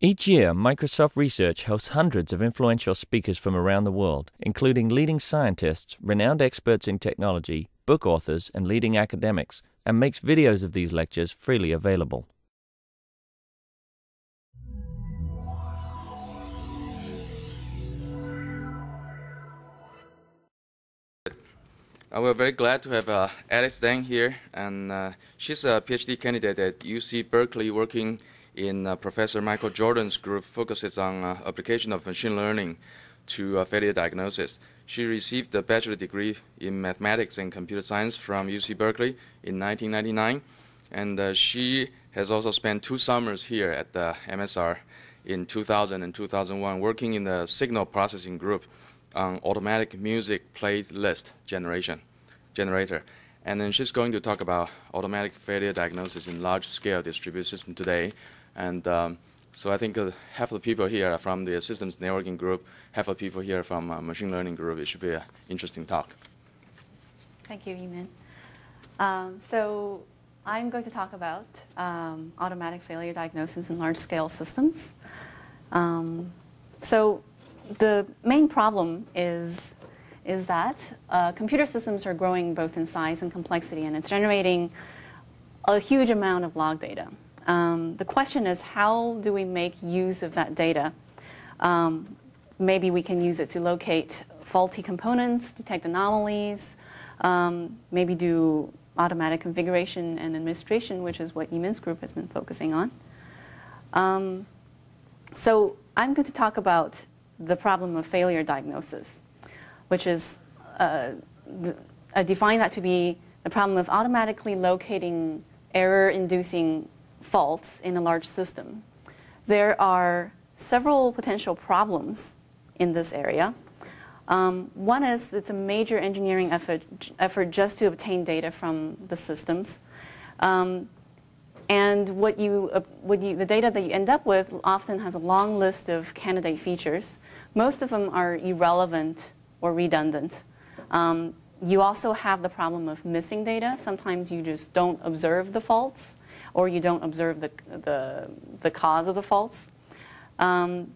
Each year, Microsoft Research hosts hundreds of influential speakers from around the world, including leading scientists, renowned experts in technology, book authors, and leading academics, and makes videos of these lectures freely available. Uh, we're very glad to have uh, Alice Zheng here, and uh, she's a PhD candidate at UC Berkeley working in uh, Professor Michael Jordan's group focuses on uh, application of machine learning to uh, failure diagnosis. She received a bachelor degree in mathematics and computer science from UC Berkeley in 1999, and she has also spent two summers here at the MSR in 2000 and 2001 working in the signal processing group on automatic music playlist generation generator. And then she's going to talk about automatic failure diagnosis in large-scale distributed system today. And um, so I think uh, half of the people here are from the systems networking group, half of the people here from uh, machine learning group. It should be an interesting talk. Thank you, Yimin. Um, so I'm going to talk about um, automatic failure diagnosis in large-scale systems. Um, so the main problem is, is that uh, computer systems are growing both in size and complexity, and it's generating a huge amount of log data. Um, the question is, how do we make use of that data? Um, maybe we can use it to locate faulty components, detect anomalies, um, maybe do automatic configuration and administration, which is what Yimin's group has been focusing on. Um, so I'm going to talk about the problem of failure diagnosis, which is uh, I define that to be the problem of automatically locating error-inducing faults in a large system. There are several potential problems in this area. Um, one is it's a major engineering effort, effort just to obtain data from the systems. Um, and what you, uh, what you, the data that you end up with often has a long list of candidate features. Most of them are irrelevant or redundant. Um, you also have the problem of missing data. Sometimes you just don't observe the faults or you don't observe the, the, the cause of the faults. Um,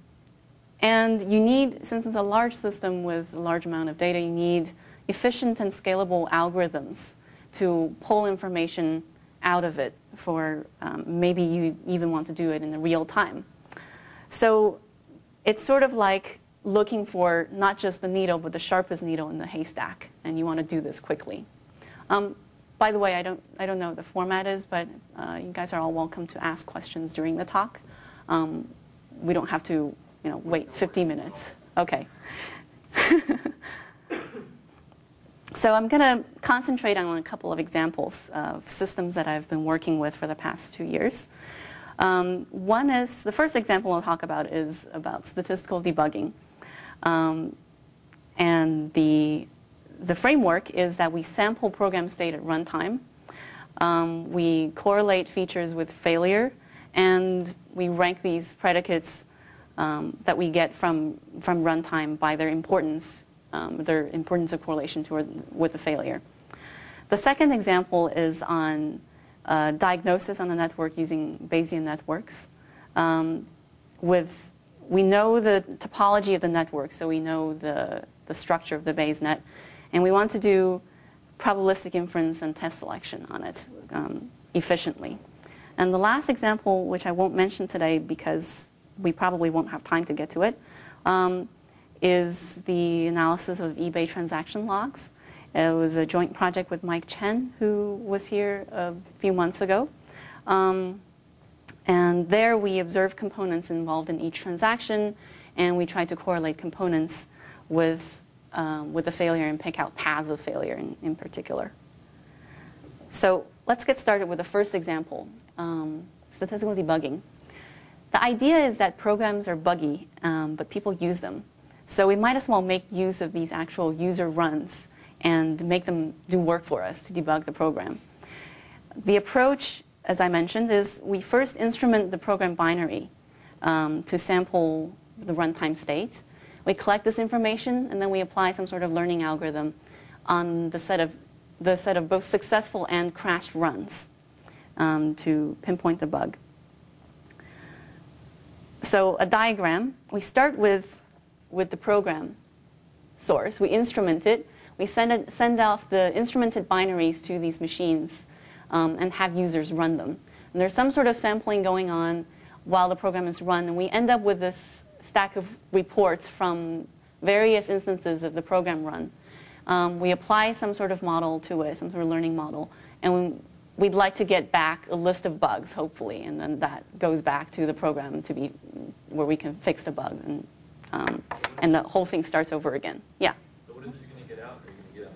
and you need, since it's a large system with a large amount of data, you need efficient and scalable algorithms to pull information out of it for um, maybe you even want to do it in real time. So it's sort of like looking for not just the needle, but the sharpest needle in the haystack, and you want to do this quickly. Um, by the way, I don't, I don't know what the format is, but uh, you guys are all welcome to ask questions during the talk. Um, we don't have to you know, wait 50 minutes. Okay. So I'm going to concentrate on a couple of examples of systems that I've been working with for the past two years. Um, one is, the first example I'll talk about is about statistical debugging. Um, and the, the framework is that we sample program state at runtime. Um, we correlate features with failure, and we rank these predicates um, that we get from, from runtime by their importance um, their importance of correlation toward, with the failure. The second example is on uh, diagnosis on the network using Bayesian networks. Um, with, we know the topology of the network, so we know the, the structure of the Bayes net, and we want to do probabilistic inference and test selection on it um, efficiently. And the last example, which I won't mention today because we probably won't have time to get to it, um, is the analysis of eBay transaction logs. It was a joint project with Mike Chen, who was here a few months ago. Um, and there we observed components involved in each transaction, and we tried to correlate components with, um, with the failure and pick out paths of failure in, in particular. So let's get started with the first example, um, statistical debugging. The idea is that programs are buggy, um, but people use them. So we might as well make use of these actual user runs and make them do work for us to debug the program. The approach, as I mentioned, is we first instrument the program binary um, to sample the runtime state. We collect this information and then we apply some sort of learning algorithm on the set of, the set of both successful and crashed runs um, to pinpoint the bug. so a diagram, we start with, with the program source. We instrument it. We send, it, send off the instrumented binaries to these machines um, and have users run them. And there's some sort of sampling going on while the program is run, and we end up with this stack of reports from various instances of the program run. Um, we apply some sort of model to it, some sort of learning model, and we'd like to get back a list of bugs, hopefully, and then that goes back to the program to be where we can fix a bug, and, um, and the whole thing starts over again. Yeah. So what is it you're going to get out? Are you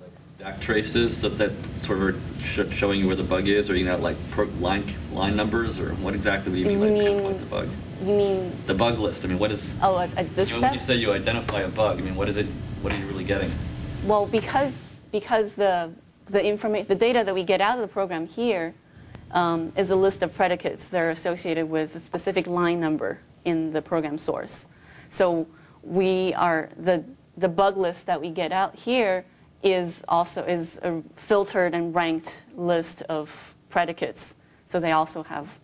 going to get like stack traces that, that sort of are sh showing you where the bug is, or you to like line line numbers, or what exactly do you mean by pinpoint the bug? You mean the bug list? I mean, what is? Oh, at this you know, when you say you identify a bug, I mean, what is it? What are you really getting? Well, because because the the information, the data that we get out of the program here um, is a list of predicates that are associated with a specific line number in the program source. So we are the the bug list that we get out here is also is a filtered and ranked list of predicates. So they also have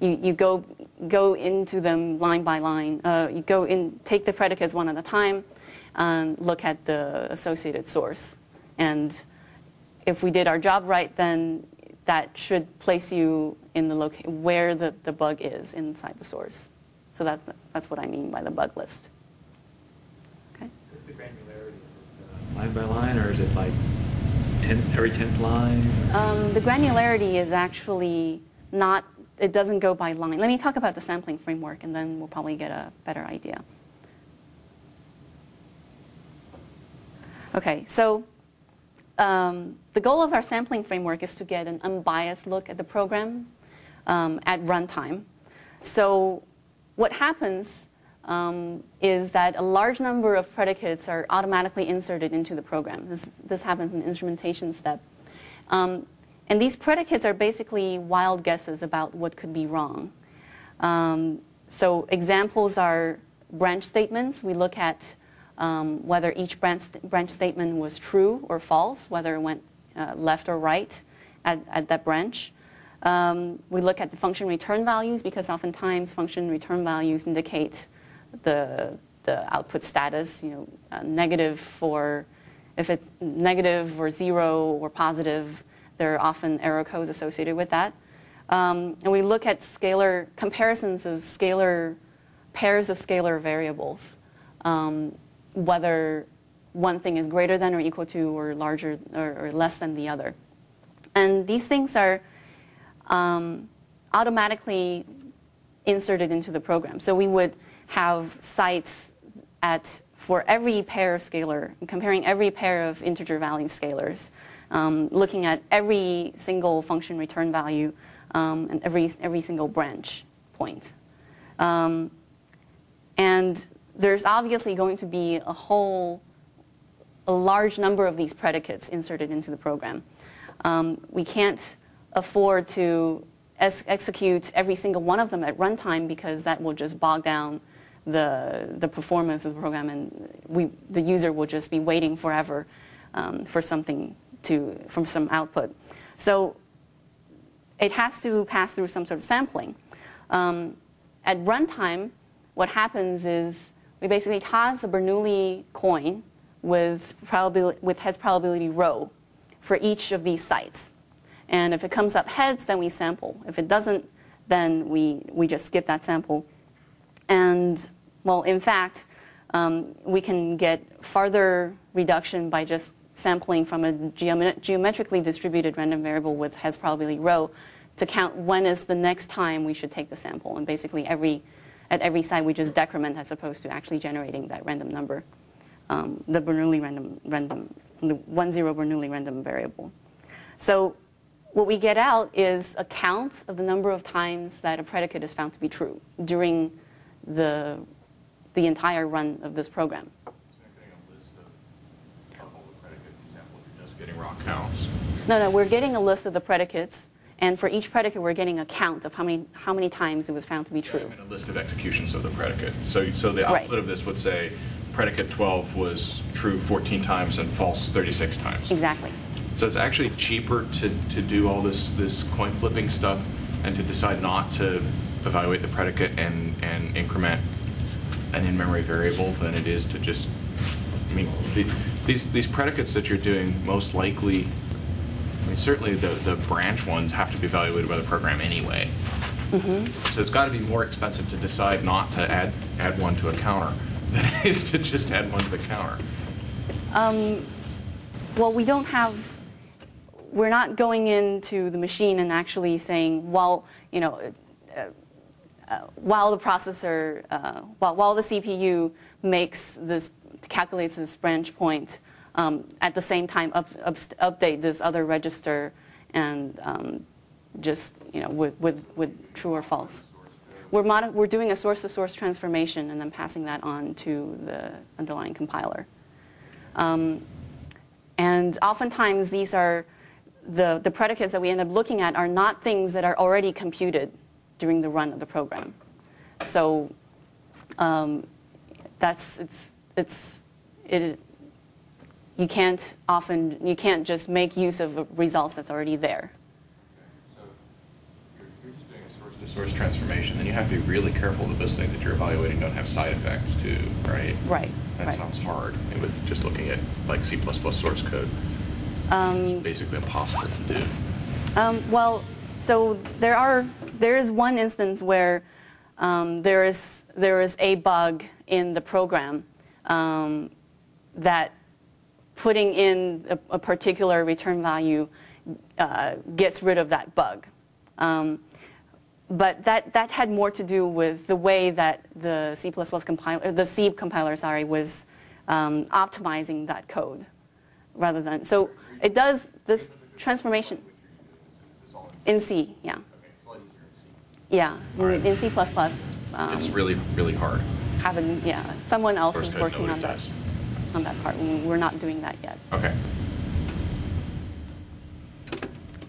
you, you go go into them line by line. Uh, you go in take the predicates one at a time and look at the associated source. And if we did our job right, then that should place you in the loca- where the, the bug is inside the source. So that's, that's what I mean by the bug list. Okay? What's the granularity? Is it, uh, Line by line, or is it like 10, every 10th line? Um, the granularity is actually not, it doesn't go by line. Let me talk about the sampling framework and then we'll probably get a better idea. Okay, so um, the goal of our sampling framework is to get an unbiased look at the program um, at runtime. So what happens um, is that a large number of predicates are automatically inserted into the program. This, this happens in the instrumentation step. Um, and these predicates are basically wild guesses about what could be wrong. Um, so examples are branch statements. We look at um, whether each branch, branch statement was true or false, whether it went uh, left or right at, at that branch. Um, we look at the function return values because oftentimes function return values indicate the, the output status, you know, uh, negative for, if it's negative or zero or positive, there are often error codes associated with that. Um, and we look at scalar comparisons of scalar pairs of scalar variables. Um, whether one thing is greater than or equal to or larger or, or less than the other. And these things are um, automatically inserted into the program. So we would have sites at for every pair of scalar, comparing every pair of integer value scalars, um, looking at every single function return value um, and every, every single branch point. Um, and there's obviously going to be a whole, a large number of these predicates inserted into the program. Um, we can't afford to execute every single one of them at runtime because that will just bog down the, the performance of the program and we, the user will just be waiting forever um, for something to, from some output. So it has to pass through some sort of sampling. Um, at runtime, what happens is we basically toss a Bernoulli coin with, probability, with heads probability rho for each of these sites. And if it comes up heads, then we sample. If it doesn't, then we, we just skip that sample. And, well, in fact, um, we can get farther reduction by just sampling from a geomet geometrically distributed random variable with has probability rho to count when is the next time we should take the sample. And basically every at every site we just decrement as opposed to actually generating that random number, um, the Bernoulli random, random, the one zero Bernoulli random variable. So what we get out is a count of the number of times that a predicate is found to be true during the, the entire run of this program. So you're getting a list of, of all the predicates you sampled, you're just getting raw counts. No, no, we're getting a list of the predicates and for each predicate, we're getting a count of how many, how many times it was found to be true. Yeah, I mean, a list of executions of the predicate. So, so the Right. output of this would say predicate 12 was true 14 times and false 36 times. Exactly. So it's actually cheaper to, to do all this, this coin flipping stuff and to decide not to evaluate the predicate and, and increment an in-memory variable than it is to just, I mean, the- these, these predicates that you're doing most likely, I mean, certainly the, the branch ones have to be evaluated by the program anyway. So it's got to be more expensive to decide not to add, add one to a counter than it is to just add one to the counter. Um, well, we don't have, we're not going into the machine and actually saying, well, you know, uh, uh, while the processor, uh, while, while the CPU makes this, calculates this branch point, um, at the same time up, up, update this other register and um, just, you know, with, with, with true or false. We're, mod- we're doing a source-to-source transformation and then passing that on to the underlying compiler. Um, and oftentimes these are the, the predicates that we end up looking at are not things that are already computed during the run of the program. So um, that's it's it's it. You can't often you can't just make use of results that's already there. So you're, you're just doing a source-to-source transformation, then you have to be really careful that those things that you're evaluating don't have side effects too, right? Right. That right. sounds hard with just looking at like C++ source code. Um, It's basically impossible to do. Um, well, so there are there is one instance where um, there is there is a bug in the program um, that putting in a, a particular return value uh, gets rid of that bug. Um, but that, that had more to do with the way that the C++ compiler, the C compiler, sorry, was um, optimizing that code, rather than so it does this transformation in C, yeah, yeah, Alright. in C++. Um, It's really, really hard. haven't, yeah, someone else Source is working on that on that part. We're not doing that yet. Okay.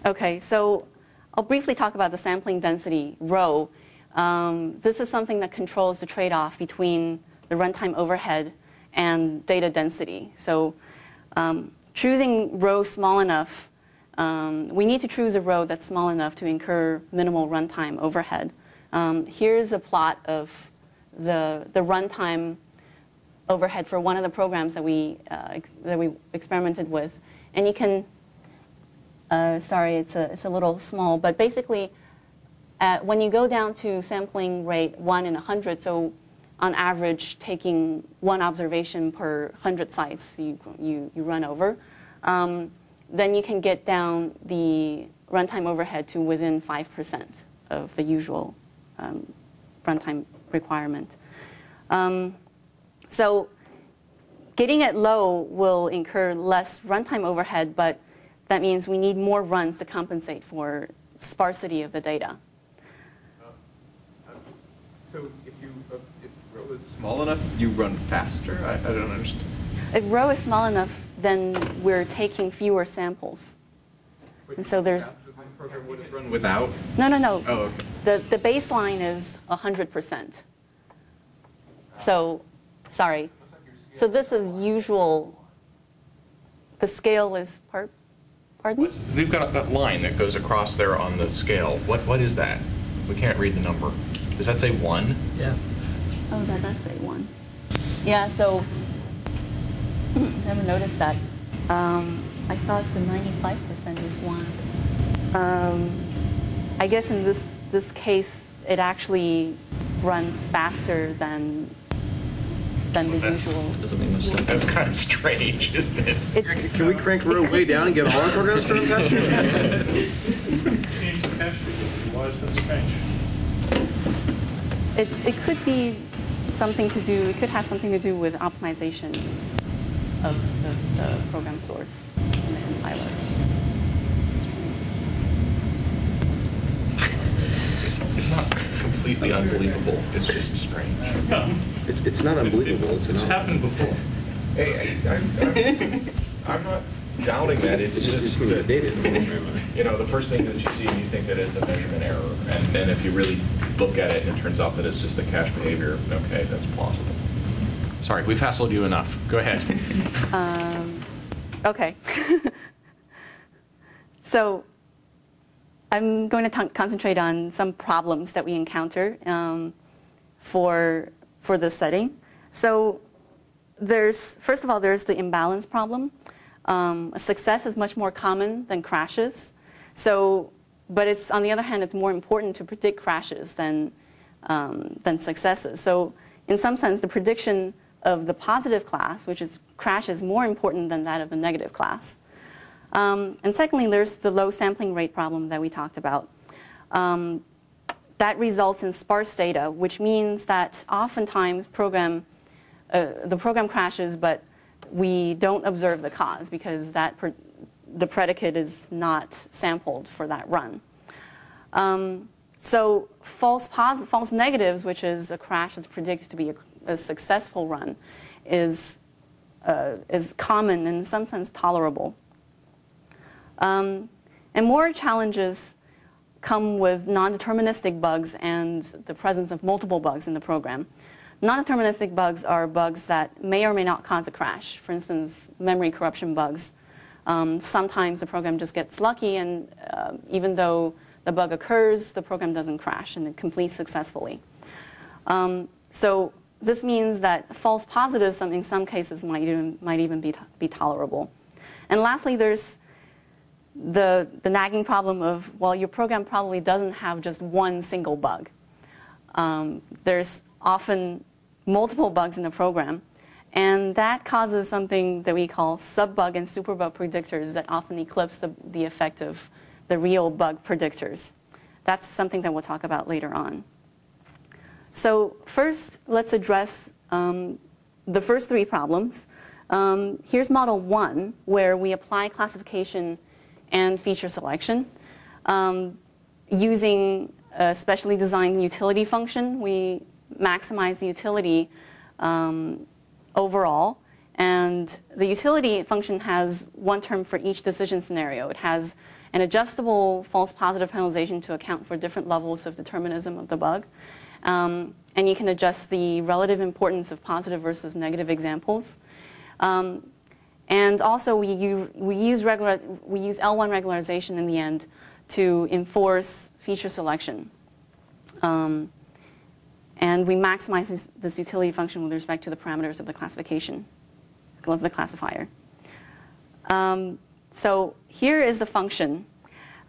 Okay, so I'll briefly talk about the sampling density rho. Um, this is something that controls the trade-off between the runtime overhead and data density. So um, choosing rho small enough, um, we need to choose a rho that's small enough to incur minimal runtime overhead. Um, here's a plot of the, the runtime overhead for one of the programs that we, uh, that we experimented with. And you can uh, sorry, it's a, it's a little small, but basically, uh, when you go down to sampling rate 1 in 100, so on average, taking one observation per 100 sites you, you, you run over, um, then you can get down the runtime overhead to within 5% of the usual um, runtime requirement. Um, so getting it low will incur less runtime overhead, but that means we need more runs to compensate for sparsity of the data. So if you, uh, if rho is small enough, you run faster? I, I don't understand. If rho is small enough, then we're taking fewer samples. And so there's, the program would have run without? no, no, no. Oh, okay. The, the baseline is 100%. So, sorry. So this is usual, the scale is part, pardon? What's, we've got that line that goes across there on the scale. What, what is that? We can't read the number. Does that say one? Yeah. Oh, that does say one. Yeah, so, hmm, never noticed that. Um, I thought the 95% is one. Um, I guess in this, this case, it actually runs faster than, than the That's- usual. It doesn't make much sense. That's kind of strange, isn't it? It's, Can we crank rho way down and get all our programs to run faster? Change the cache frequency. Why is that strange? it, it could be something to do, it could have something to do with optimization of the, the program source in the compiler. It's, it's not completely unbelievable. It's just strange. No, It's, it's not unbelievable, it's it's an happened before. Hey, I, I'm, I'm not doubting that. It's It's just just that, the data in the program. you know, the first thing that you see, and you think that it's a measurement error. And then if you really look at it and it turns out that it's just a cache behavior, okay, that's plausible. Sorry, we've hassled you enough. Go ahead. Um, okay. so I'm going to concentrate on some problems that we encounter um, for, for this setting. So there's, first of all, there's the imbalance problem. Um, success is much more common than crashes. So, but it's, on the other hand, it's more important to predict crashes than, um, than successes. So in some sense, the prediction of the positive class, which is crash, is more important than that of the negative class. Um, and secondly, there's the low sampling rate problem that we talked about. Um, that results in sparse data, which means that oftentimes program, uh, the program crashes, but we don't observe the cause because that the predicate is not sampled for that run. Um, so false, false negatives, which is a crash that's predicted to be a, a successful run, is, uh, is common and in some sense tolerable. Um, and more challenges come with non-deterministic bugs and the presence of multiple bugs in the program. Non-deterministic bugs are bugs that may or may not cause a crash. For instance, memory corruption bugs. Um, sometimes the program just gets lucky and uh, even though the bug occurs, the program doesn't crash and it completes successfully. Um, so this means that false positives in some cases might even, might even be, be tolerable. And lastly, there's the, the nagging problem of, well, your program probably doesn't have just one single bug. Um, there's often multiple bugs in the program, and that causes something that we call sub-bug and super-bug predictors that often eclipse the, the effect of the real bug predictors. That's something that we'll talk about later on. So first, let's address um, the first three problems. Um, here's model one, where we apply classification and feature selection. Um, using a specially designed utility function, we maximize the utility um, overall. And the utility function has one term for each decision scenario. It has an adjustable false positive penalization to account for different levels of determinism of the bug. Um, and you can adjust the relative importance of positive versus negative examples. Um, and also, we, use, we, use regular, we use L1 regularization in the end to enforce feature selection. Um, and we maximize this, this, utility function with respect to the parameters of the classification, of the classifier. Um, so here is the function,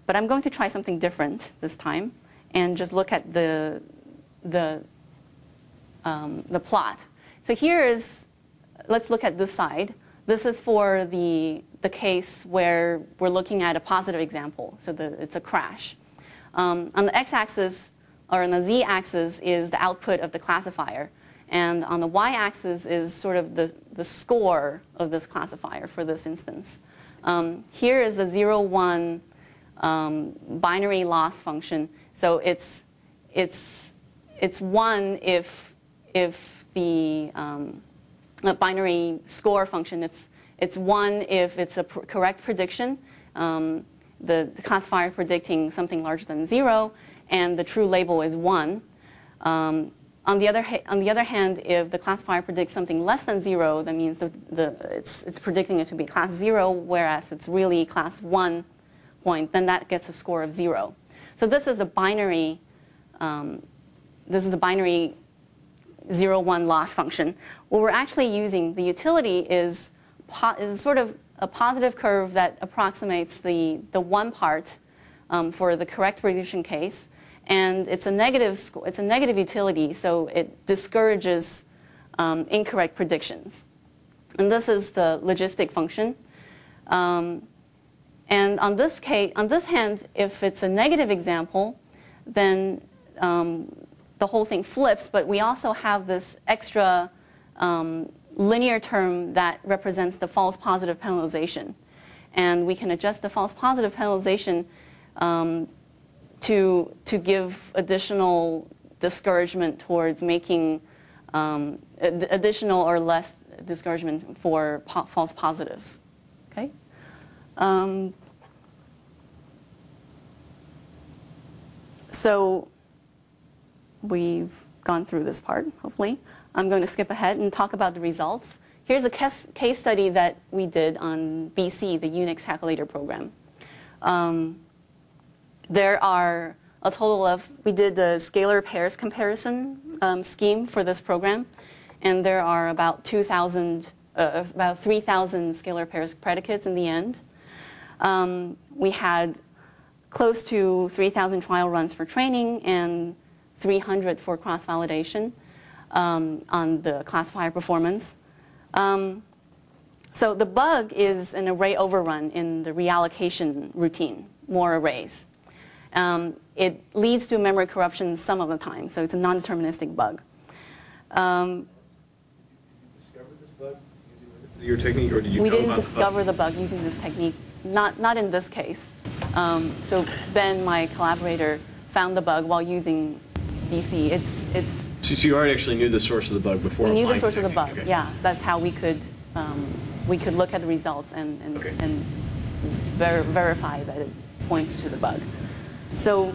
but I'm going to try something different this time and just look at the, the, um, the plot. So here is, let's look at this side. This is for the, the case where we're looking at a positive example, so the, it's a crash. Um, on the x-axis, or on the z-axis, is the output of the classifier. And on the y-axis is sort of the, the score of this classifier for this instance. Um, here is the 0, 1 um, binary loss function. So it's, it's, it's 1 if, if the um, binary score function. It's, it's one if it's a pr correct prediction, um, the, the, classifier predicting something larger than zero, and the true label is one. Um, on, the other on the other hand, if the classifier predicts something less than zero, that means the, the, it's, it's predicting it to be class zero, whereas it's really class one point, then that gets a score of zero. So this is a binary, um, this is the binary zero one loss function. What we're actually using, the utility is, is sort of a positive curve that approximates the, the one part um, for the correct prediction case. And it's a negative, it's a negative utility, so it discourages um, incorrect predictions. And this is the logistic function. Um, and on this case, on this hand, if it's a negative example, then um, the whole thing flips, but we also have this extra um, linear term that represents the false positive penalization. And we can adjust the false positive penalization um, to, to give additional discouragement towards making um, additional or less discouragement for po false positives. Okay? Um, so we've gone through this part, hopefully. I'm going to skip ahead and talk about the results. Here's a case study that we did on BC, the Unix calculator program. Um, there are a total of, we did the scalar pairs comparison um, scheme for this program, and there are about 2,000, uh, about 3,000 scalar pairs predicates in the end. Um, we had close to 3,000 trial runs for training and 300 for cross-validation um, on the classifier performance. Um, so the bug is an array overrun in the reallocation routine, more arrays. Um, it leads to memory corruption some of the time, so it's a non-deterministic bug. Um, Your technique, or did you we didn't about the discover bug? the bug using this technique, not, not in this case. Um, so Ben, my collaborator, found the bug while using BC. It's, it's, So so you already actually knew the source of the bug before we knew the source of the bug, okay. yeah. That's how we could, um, we could look at the results and, and, Okay. and ver- verify that it points to the bug. So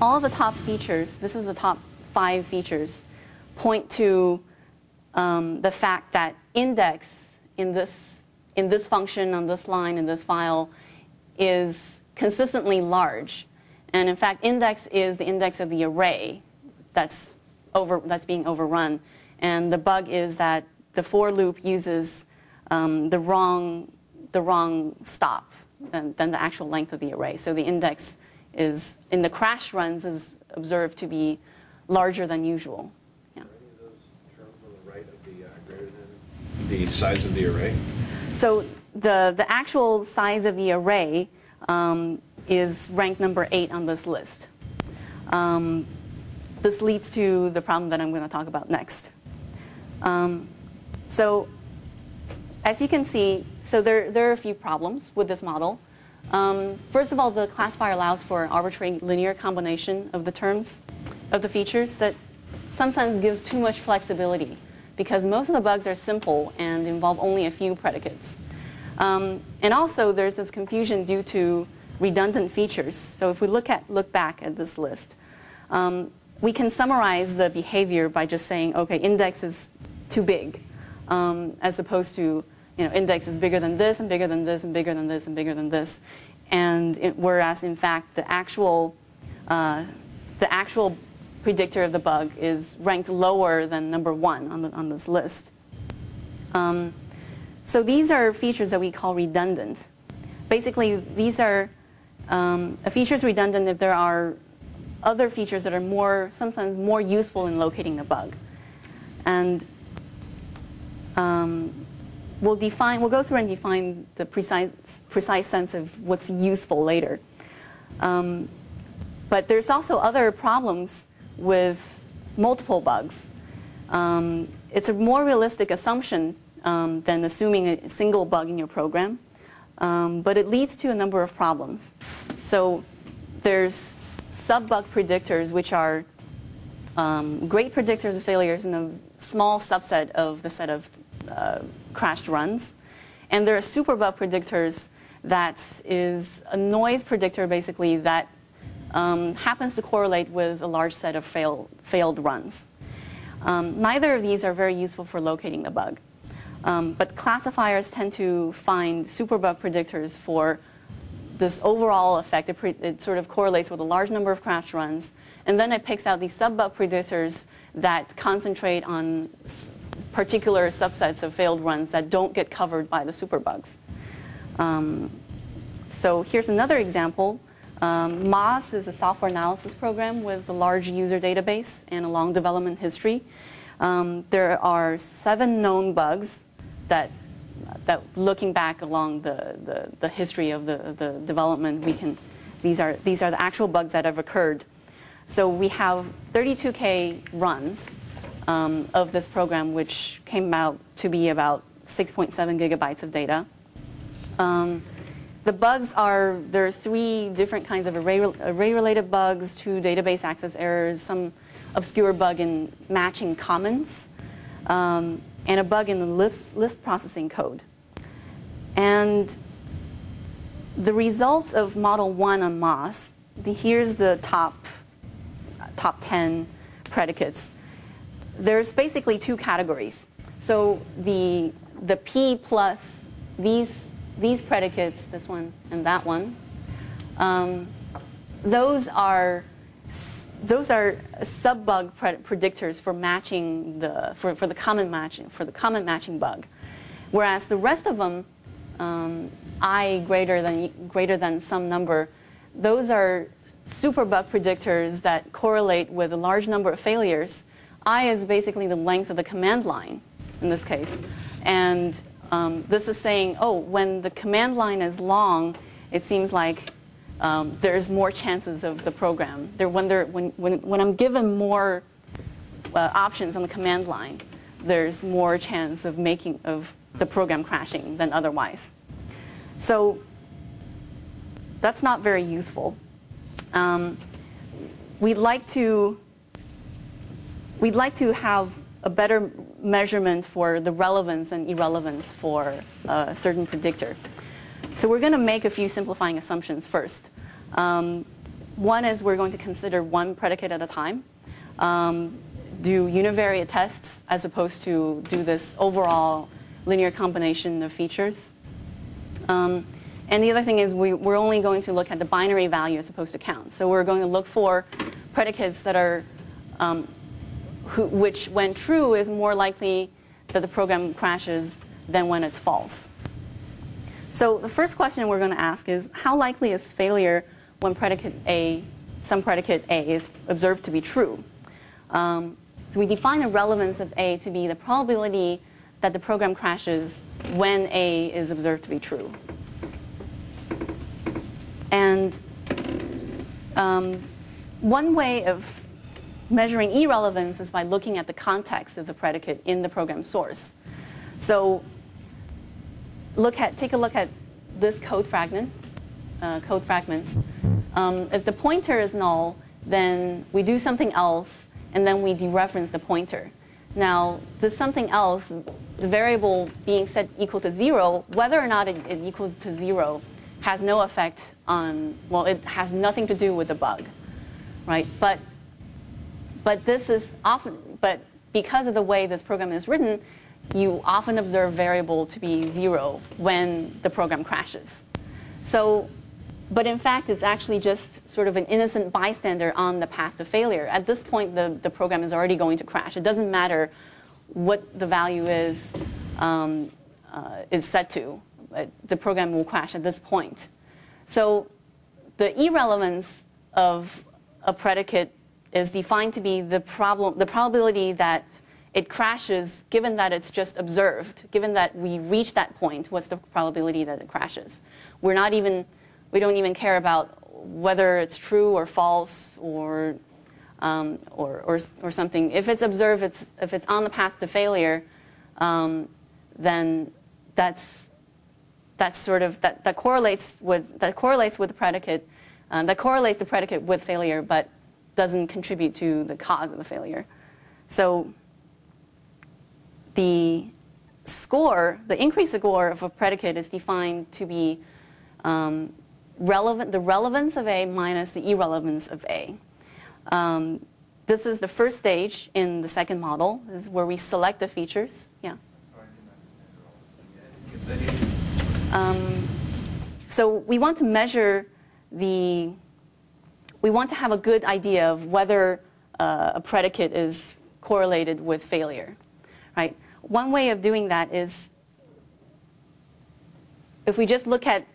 all the top features, this is the top five features, point to um, the fact that index in this, in this function, on this line, in this file, is consistently large. And in fact, index is the index of the array that's, over, that's being overrun. And the bug is that the for loop uses um, the, wrong, the wrong stop than, than the actual length of the array. So the index is, in the crash runs, is observed to be larger than usual. Yeah. The size of the array? So the, the actual size of the array um, is ranked number eight on this list. Um, this leads to the problem that I'm going to talk about next. Um, so as you can see, so there, there are a few problems with this model. Um, first of all, the classifier allows for an arbitrary linear combination of the terms of the features that sometimes gives too much flexibility because most of the bugs are simple and involve only a few predicates. Um, and also, there's this confusion due to redundant features. So if we look at look back at this list, um, we can summarize the behavior by just saying, okay, index is too big, um, as opposed to you know, index is bigger than this and bigger than this and bigger than this and bigger than this, and it, whereas in fact the actual uh, the actual predictor of the bug is ranked lower than number one on, the, on this list. Um, so these are features that we call redundant. Basically, these are um, a feature is redundant if there are other features that are more sometimes more useful in locating the bug. And um, we'll define we'll go through and define the precise precise sense of what's useful later. Um, but there's also other problems with multiple bugs. Um, it's a more realistic assumption um, than assuming a single bug in your program, um, but it leads to a number of problems. So there's sub-bug predictors, which are um, great predictors of failures in a small subset of the set of uh, crashed runs. And there are superbug predictors that is a noise predictor, basically, that um, happens to correlate with a large set of fail, failed runs. Um, neither of these are very useful for locating the bug. Um, but classifiers tend to find superbug predictors for this overall effect. It, it sort of correlates with a large number of crash runs. And then it picks out these subbug predictors that concentrate on particular subsets of failed runs that don't get covered by the superbugs. Um, so here's another example. Um, is a software analysis program with a large user database and a long development history. Um, there are seven known bugs that, that looking back along the, the, the history of the, the development, we can, these are, these are the actual bugs that have occurred. So we have 32K runs um, of this program, which came out to be about 6.7 gigabytes of data. Um, the bugs are, there are three different kinds of array, array-related bugs, two database access errors, some obscure bug in matching comments, um, and a bug in the list, list processing code. And the results of Model 1 on MOSS, the, here's the top, top 10 predicates. There's basically two categories. So the, the P plus these, these predicates, this one and that one, um, those are those are sub-bug predictors for matching the for, for the common matching for the common matching bug, whereas the rest of them, um, i greater than greater than some number, those are superbug predictors that correlate with a large number of failures. I is basically the length of the command line in this case, and um, this is saying, oh, when the command line is long, it seems like um, there's more chances of the program. There, when, when, when, when I'm given more uh, options on the command line, there's more chance of making of the program crashing than otherwise. So that's not very useful. Um, we'd like to we'd like to have a better measurement for the relevance and irrelevance for a certain predictor. So we're going to make a few simplifying assumptions first. Um, one is we're going to consider one predicate at a time, um, do univariate tests as opposed to do this overall linear combination of features. Um, and the other thing is we, are only going to look at the binary value as opposed to count. So we're going to look for predicates that are, um, who, which when true is more likely that the program crashes than when it's false. So the first question we're going to ask is, how likely is failure when predicate A, some predicate A is observed to be true? Um, so we define the relevance of A to be the probability that the program crashes when A is observed to be true. And um, one way of measuring irrelevance is by looking at the context of the predicate in the program source. So look at, take a look at this code fragment. Uh, code fragment. Um, if the pointer is null, then we do something else, and then we dereference the pointer. Now, this something else, the variable being set equal to zero, whether or not it, it equals to zero, has no effect on, well, it has nothing to do with the bug, right? But, but this is often, but because of the way this program is written, you often observe variable to be zero when the program crashes. So, but in fact, it's actually just sort of an innocent bystander on the path to failure. At this point, the, the program is already going to crash. It doesn't matter what the value is, um, uh, is set to. The program will crash at this point. So the irrelevance of a predicate is defined to be the problem, the probability that it crashes given that it's just observed, given that we reach that point, what's the probability that it crashes? We're not even, we don't even care about whether it's true or false or, um, or, or, or, something. If it's observed, it's, if it's on the path to failure, um, then that's, that's sort of, that, that, correlates with, that correlates with the predicate, um, that correlates the predicate with failure, but doesn't contribute to the cause of the failure. So the score, the increased score of a predicate is defined to be um, relevant, the relevance of A minus the irrelevance of A. Um, this is the first stage in the second model, is where we select the features. Yeah. Um, so we want to measure the, we want to have a good idea of whether uh, a predicate is correlated with failure, right? One way of doing that is if we just look at,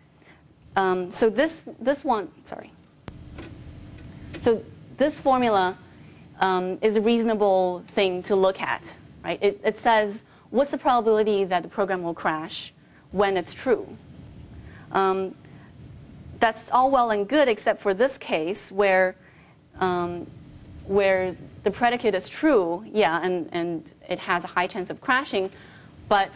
um, so this, this one, sorry. So this formula um, is a reasonable thing to look at, right? It, it says, what's the probability that the program will crash when it's true? Um, that's all well and good except for this case where, um, where the predicate is true, yeah, and, and it has a high chance of crashing, but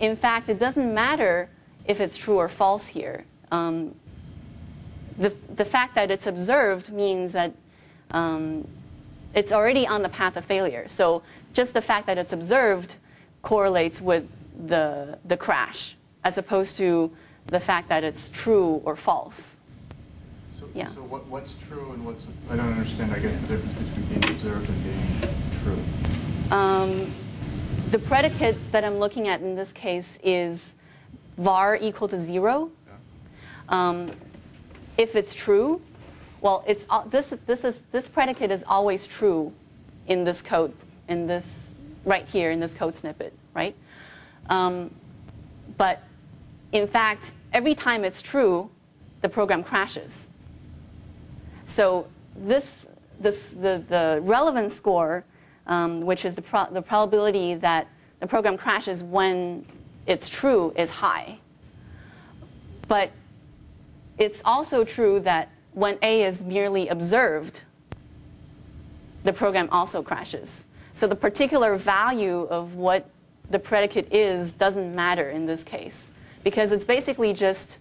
in fact, it doesn't matter if it's true or false here. Um, the, the fact that it's observed means that um, it's already on the path of failure. So just the fact that it's observed correlates with the, the crash, as opposed to the fact that it's true or false. So, yeah. so what, what's true and what's, I don't understand, I guess, the difference between being observed and being true. Um, the predicate that I'm looking at in this case is var equal to zero. Um, if it's true, well, it's uh, this this is this predicate is always true in this code in this right here in this code snippet, right? Um, but in fact, every time it's true, the program crashes. So this this the the relevance score, um, which is the pro the probability that the program crashes when it's true, is high. But it's also true that when A is merely observed, the program also crashes. So the particular value of what the predicate is doesn't matter in this case because it's basically just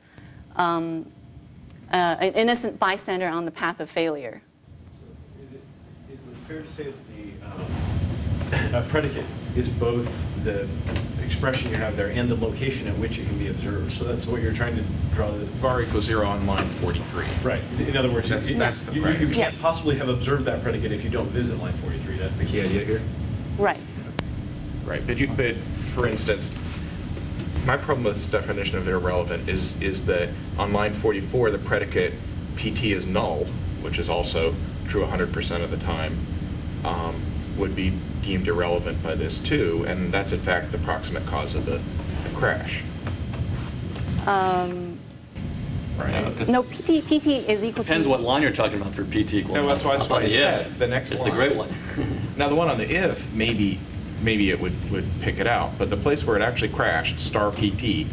um, uh, an innocent bystander on the path of failure. So is it, is it fair to say that the um, predicate is both the expression you have there and the location at which it can be observed. So that's what you're trying to draw. The var equals zero on line 43. Right. In other words, that's, you, that's the you, predicate. you, can't possibly have observed that predicate if you don't visit line 43. That's the key idea here. Right. Right. But, you, but for instance, my problem with this definition of irrelevant is is that on line 44 the predicate PT is null, which is also true 100% of the time. Um, would be deemed irrelevant by this too, and that's in fact the proximate cause of the, the crash. Um, right. No, PT, PT is equal Depends to... what line you're talking about for PT equal. No, that's why, that's why I said the next It's line. the great one. now the one on the if, maybe maybe it would, would pick it out, but the place where it actually crashed, star PT,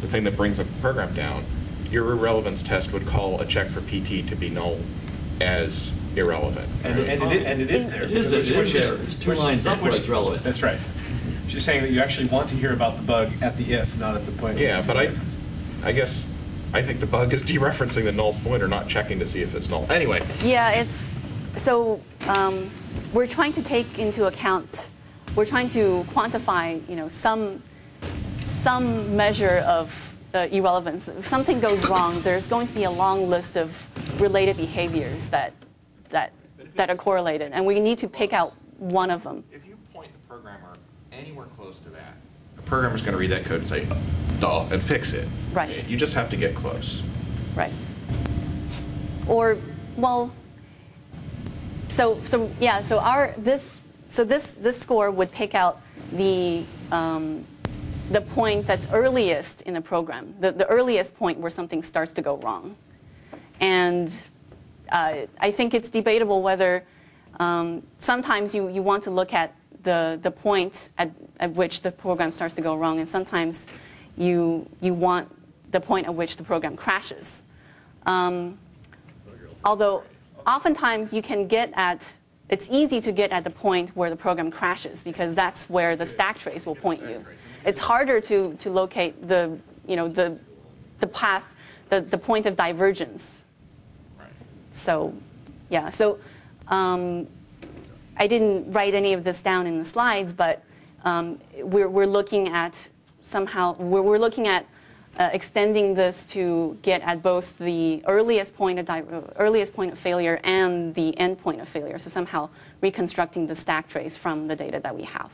the thing that brings a program down, your irrelevance test would call a check for PT to be null as irrelevant. And, and, it, and it is there. It is there. It is there. It's two Which- lines up where which- it's relevant. That's right. She's saying that you actually want to hear about the bug at the if, not at the point. Yeah, but I, I guess, I think the bug is dereferencing the null pointer, not checking to see if it's null. Anyway, Yeah, it's... So um, we're trying to take into account, we're trying to quantify, you know, some, some measure of uh, irrelevance. If something goes wrong, there's going to be a long list of related behaviors that, that, that are correlated, and we need to pick out one of them. if you point the programmer anywhere close to that, the programmer's going to read that code and say, duh, and fix it. Right. You just have to get close. Right. Or, well, so, so yeah, so our, this, so this, this score would pick out the, um, the point that's earliest in the program, the, the earliest point where something starts to go wrong. And uh, I think it's debatable whether um, sometimes you, you want to look at the, the point at, at which the program starts to go wrong, and sometimes you, you want the point at which the program crashes. Um, although oftentimes you can get at, it's easy to get at the point where the program crashes because that's where the stack trace will point you. It's harder to, to locate the, you know, the, the path, the, the point of divergence. So, yeah, so um, I didn't write any of this down in the slides, but um, we're, we're looking at somehow, we're, we're looking at uh, extending this to get at both the earliest point of di- earliest point of failure and the end point of failure. So somehow reconstructing the stack trace from the data that we have.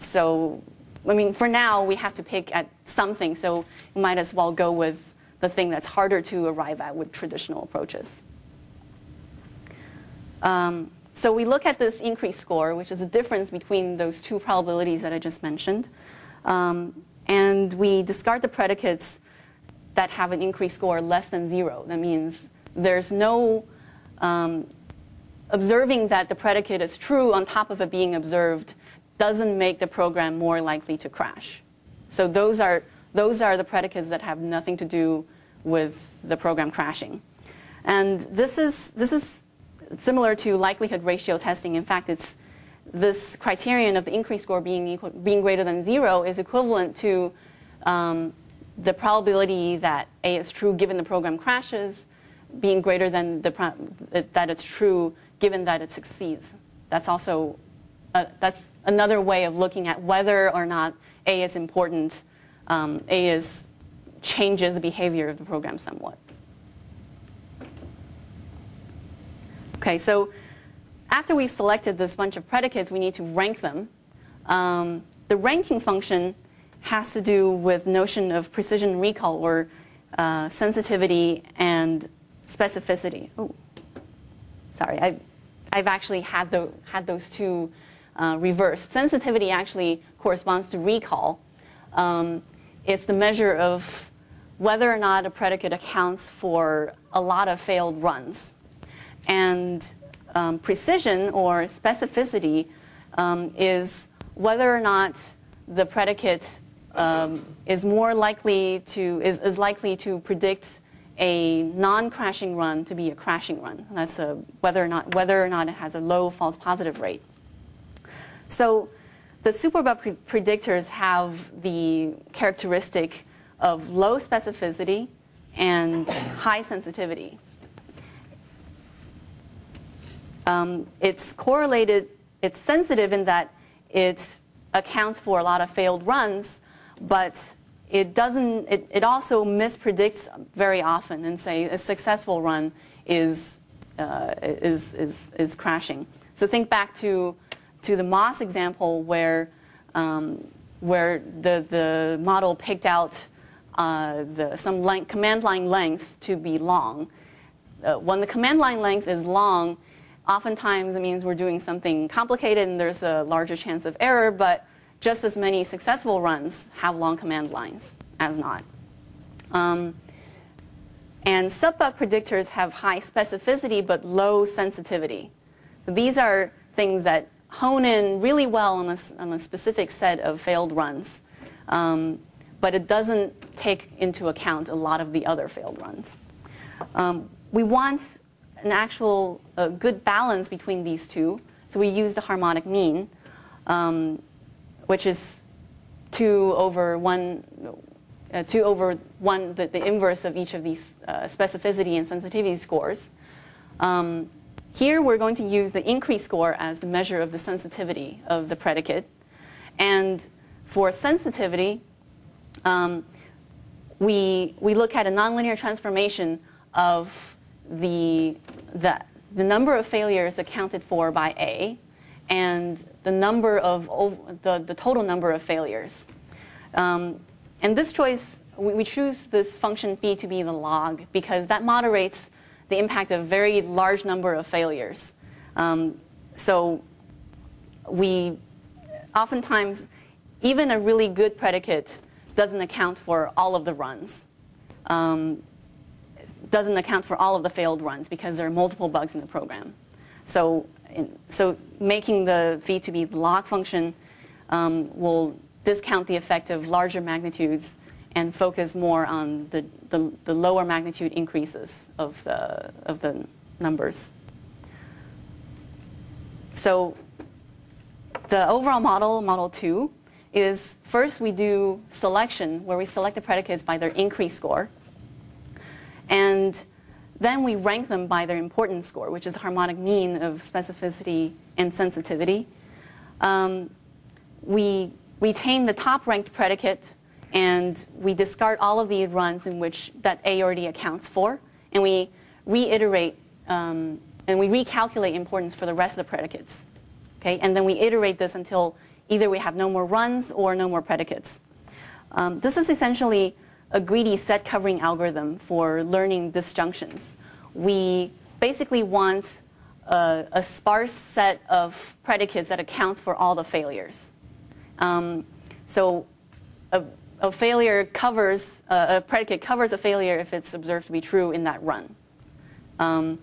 So, I mean, for now we have to pick at something. So we might as well go with the thing that's harder to arrive at with traditional approaches. Um, so we look at this increase score, which is the difference between those two probabilities that I just mentioned. Um, and we discard the predicates that have an increase score less than zero. That means there's no um, observing that the predicate is true on top of it being observed doesn't make the program more likely to crash. So those are, those are the predicates that have nothing to do with the program crashing. And this is, this is similar to likelihood ratio testing. In fact, it's this criterion of the increase score being, equal, being greater than zero is equivalent to um, the probability that A is true given the program crashes being greater than the that it's true given that it succeeds. That's also uh, that's another way of looking at whether or not A is important. Um, A is changes the behavior of the program somewhat. Okay, so after we've selected this bunch of predicates, we need to rank them. Um, the ranking function has to do with notion of precision recall or uh, sensitivity and specificity. Oh, sorry, I've, I've actually had, the, had those two uh, reversed. Sensitivity actually corresponds to recall. Um, it's the measure of whether or not a predicate accounts for a lot of failed runs. And um, precision or specificity um, is whether or not the predicate um, is more likely to is, is likely to predict a non-crashing run to be a crashing run. That's a, whether or not whether or not it has a low false positive rate. So the superbug pre predictors have the characteristic of low specificity and high sensitivity. Um, it's correlated, it's sensitive in that it accounts for a lot of failed runs, but it doesn't, it, it also mispredicts very often and say a successful run is, uh, is, is, is crashing. So think back to, to the MOSS example where, um, where the, the model picked out uh, the, some length, command line length to be long. Uh, when the command line length is long, oftentimes it means we're doing something complicated and there's a larger chance of error, but just as many successful runs have long command lines as not. Um, and subbug predictors have high specificity but low sensitivity. So these are things that hone in really well on a, on a specific set of failed runs. Um, but it doesn't take into account a lot of the other failed runs. Um, we want an actual uh, good balance between these two, so we use the harmonic mean, um, which is 2 over 1, uh, 2 over 1, the, the, inverse of each of these uh, specificity and sensitivity scores. Um, here we're going to use the increase score as the measure of the sensitivity of the predicate. And for sensitivity, um, we, we look at a nonlinear transformation of the, the, the number of failures accounted for by A and the number of the, the total number of failures. Um, and this choice, we, we choose this function phi to be the log because that moderates the impact of very large number of failures. Um, so we oftentimes, even a really good predicate doesn't account for all of the runs. Um, doesn't account for all of the failed runs because there are multiple bugs in the program. So, in, so making the phi to be log function um, will discount the effect of larger magnitudes and focus more on the, the, the, lower magnitude increases of the, of the numbers. So the overall model, model 2, is first we do selection, where we select the predicates by their increase score. And then we rank them by their importance score, which is a harmonic mean of specificity and sensitivity. Um, we retain the top ranked predicate and we discard all of the runs in which that A already accounts for, and we reiterate um, and we recalculate importance for the rest of the predicates. Okay, and then we iterate this until either we have no more runs or no more predicates. Um, this is essentially a greedy set covering algorithm for learning disjunctions. We basically want a, a sparse set of predicates that accounts for all the failures. Um, so a, a, failure covers, uh, a predicate covers a failure if it's observed to be true in that run. Um,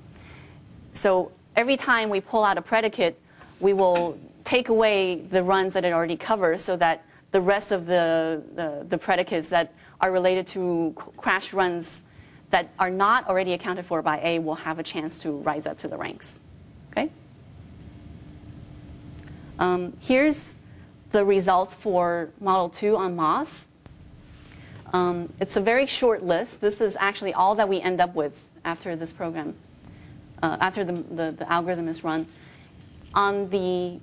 so every time we pull out a predicate, we will take away the runs that it already covers so that the rest of the, the, the predicates that are related to crash runs that are not already accounted for by A will have a chance to rise up to the ranks. Okay? Um, here's the results for Model 2 on MOSS. Um, it's a very short list. This is actually all that we end up with after this program, uh, after the, the, the algorithm is run. On the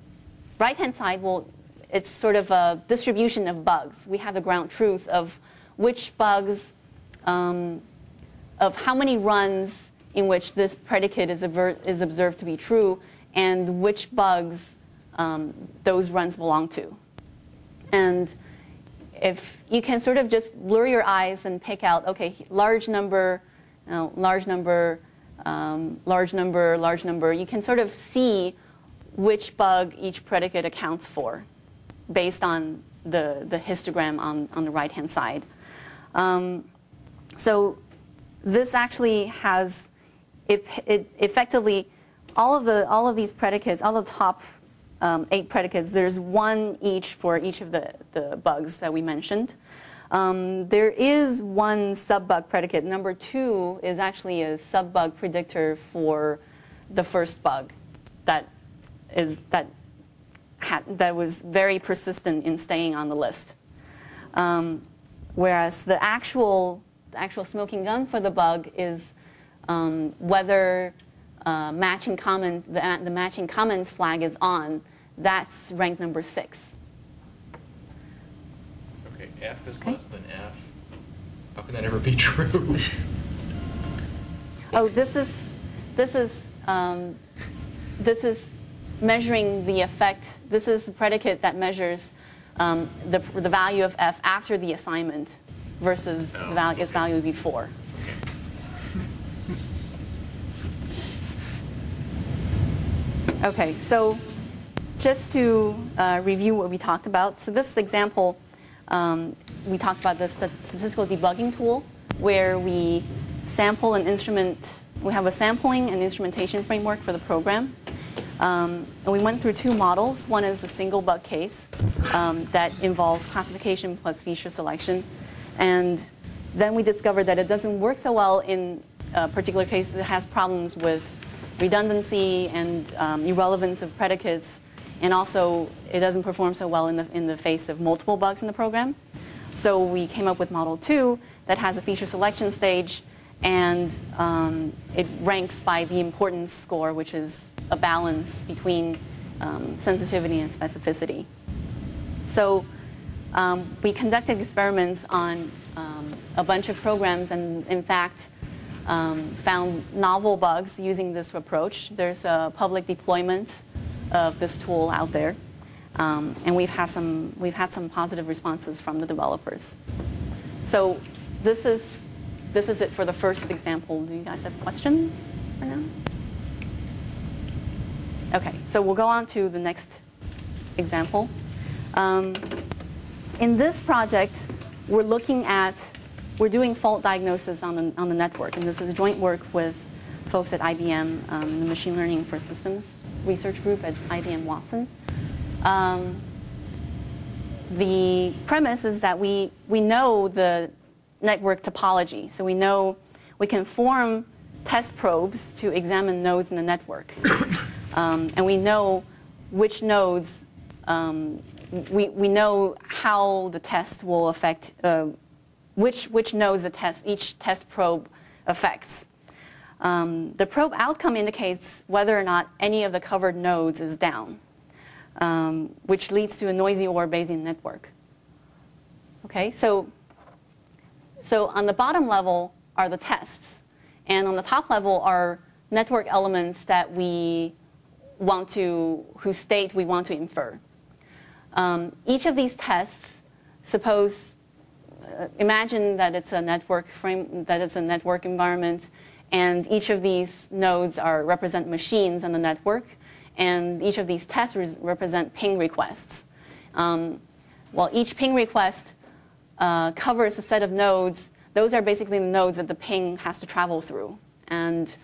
right-hand side, well, it's sort of a distribution of bugs. We have the ground truth of which bugs, um, of how many runs in which this predicate is, is observed to be true, and which bugs um, those runs belong to. And if you can sort of just blur your eyes and pick out, okay, large number, you know, large number um, large number, large number, you can sort of see which bug each predicate accounts for based on the, the histogram on, on the right-hand side. Um, so this actually has, it, it effectively, all of, the, all of these predicates, all the top um, eight predicates, there's one each for each of the, the bugs that we mentioned. Um, there is one sub-bug predicate. Number two is actually a sub-bug predictor for the first bug that is that had, that was very persistent in staying on the list. Um, whereas the actual the actual smoking gun for the bug is um, whether uh, matching comment the, the matching comments flag is on. That's rank number six. Okay, F is okay. less than F. How can that ever be true? oh, this is this is um, this is measuring the effect. This is the predicate that measures um, the the value of F after the assignment versus oh, the value, its value before. Okay, so just to uh, review what we talked about. So this example, um, we talked about the statistical debugging tool where we sample an instrument, we have a sampling and instrumentation framework for the program. Um, and we went through two models. One is the single bug case um, that involves classification plus feature selection. And then we discovered that it doesn't work so well in a particular case. It has problems with redundancy and um, irrelevance of predicates. And also, it doesn't perform so well in the, in the face of multiple bugs in the program. So we came up with Model 2 that has a feature selection stage, and um, it ranks by the importance score, which is a balance between um, sensitivity and specificity. So um, we conducted experiments on um, a bunch of programs and, in fact, um, found novel bugs using this approach. There's a public deployment of this tool out there, um, and we've had some we've had some positive responses from the developers. So this is this is it for the first example. Do you guys have questions for now? Okay, so we'll go on to the next example. Um, in this project, we're looking at, we're doing fault diagnosis on the, on the network, and this is joint work with folks at IBM, um, the Machine Learning for Systems research group at IBM Watson. Um, the premise is that we, we know the network topology, so we know we can form test probes to examine nodes in the network. Um, and we know which nodes um, we, we know how the test will affect, uh, which, which nodes the test, each test probe affects. Um, the probe outcome indicates whether or not any of the covered nodes is down, um, which leads to a noisy or Bayesian network. Okay, so, so on the bottom level are the tests, and on the top level are network elements that we want to, whose state we want to infer. Um, each of these tests, suppose, uh, imagine that it's a network frame, that it's a network environment, and each of these nodes are represent machines on the network, and each of these tests represent ping requests. Um, well, each ping request uh, covers a set of nodes. Those are basically the nodes that the ping has to travel through. And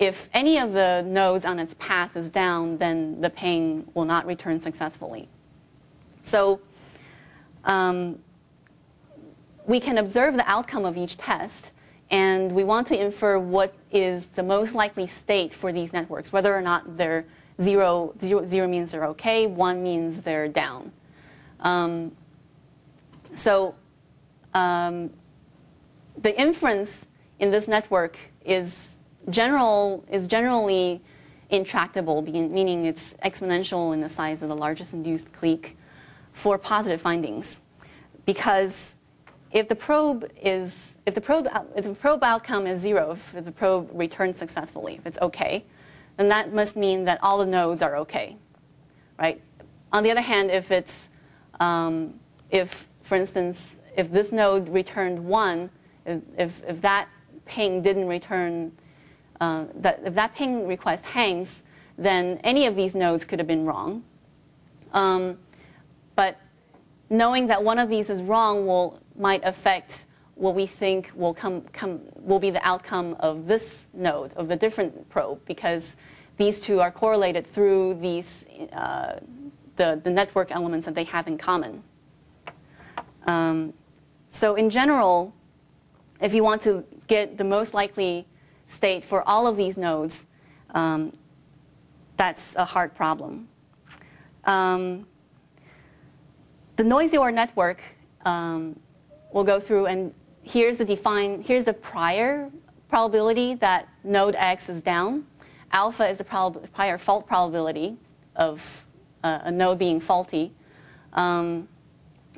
if any of the nodes on its path is down, then the ping will not return successfully. So um, we can observe the outcome of each test, and we want to infer what is the most likely state for these networks, whether or not they're zero, zero, zero means they're okay, one means they're down. Um, so um, the inference in this network is general is generally intractable, meaning it's exponential in the size of the largest induced clique for positive findings. Because if the probe is, if the probe, if the probe outcome is zero, if the probe returns successfully, if it's okay, then that must mean that all the nodes are okay, right? On the other hand, if it's, um, if, for instance, if this node returned one, if, if, if that ping didn't return uh, that if that ping request hangs, then any of these nodes could have been wrong. Um, but knowing that one of these is wrong will might affect what we think will come, come will be the outcome of this node of the different probe because these two are correlated through these uh, the, the network elements that they have in common. Um, so in general, if you want to get the most likely state for all of these nodes, um, that's a hard problem. Um, the noisy OR network um, will go through and here's the define, here's the prior probability that node X is down. Alpha is the prior fault probability of uh, a node being faulty. Um,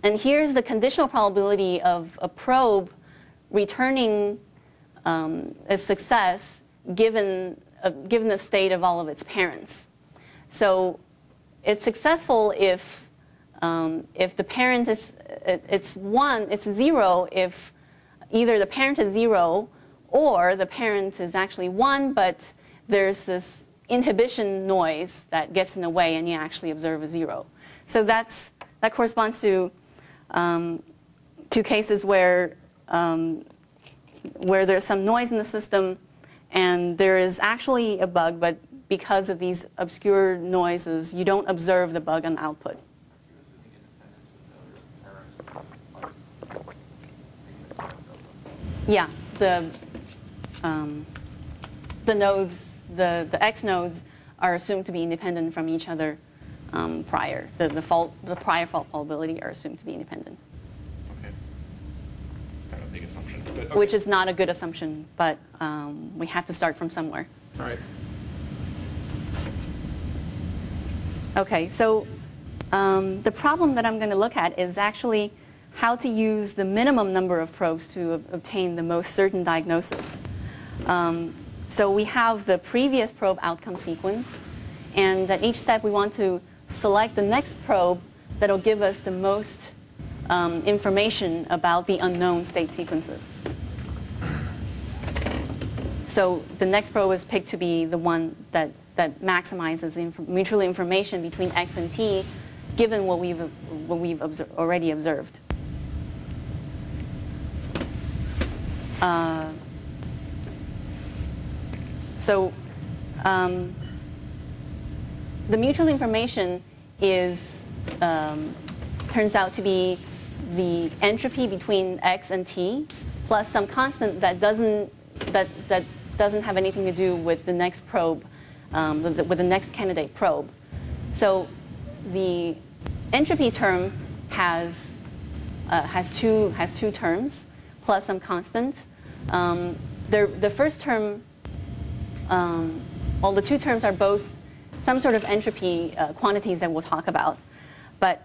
and here's the conditional probability of a probe returning um, a success given, uh, given the state of all of its parents. So it's successful if, um, if the parent is, it, it's one, it's zero if either the parent is zero or the parent is actually one, but there's this inhibition noise that gets in the way and you actually observe a zero. So that's, that corresponds to um, two cases where, um, where there's some noise in the system and there is actually a bug, but because of these obscure noises, you don't observe the bug on output. Yeah, the, um, the nodes, the, the X nodes are assumed to be independent from each other um, prior. The, the, fault, the prior fault probability are assumed to be independent. Okay. Kind of a big assumption. But, okay. Which is not a good assumption, but um, we have to start from somewhere. All right. Okay, so um, the problem that I'm going to look at is actually how to use the minimum number of probes to obtain the most certain diagnosis. Um, so we have the previous probe outcome sequence, and at each step we want to select the next probe that will give us the most um, information about the unknown state sequences. So the next probe is picked to be the one that, that maximizes inf mutual information between X and T, given what we've, what we've obser already observed. Uh, so um, the mutual information is um, turns out to be the entropy between x and t plus some constant that doesn't that that doesn't have anything to do with the next probe, um, with, the, with the next candidate probe. So the entropy term has uh, has two has two terms plus some constant. Um, the the first term, um, well, the two terms are both some sort of entropy uh, quantities that we'll talk about. But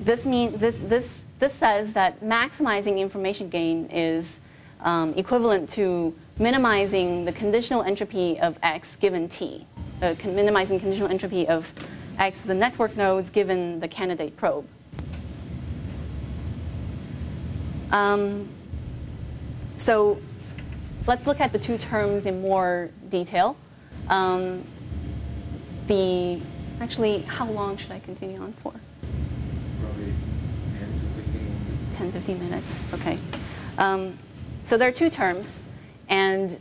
this, mean, this, this, this says that maximizing information gain is um, equivalent to minimizing the conditional entropy of x given t, uh, minimizing conditional entropy of x, the network nodes given the candidate probe. Um, so let's look at the two terms in more detail. Um, the, actually, how long should I continue on for? Probably 10, 15 minutes, okay. Um, so there are two terms, and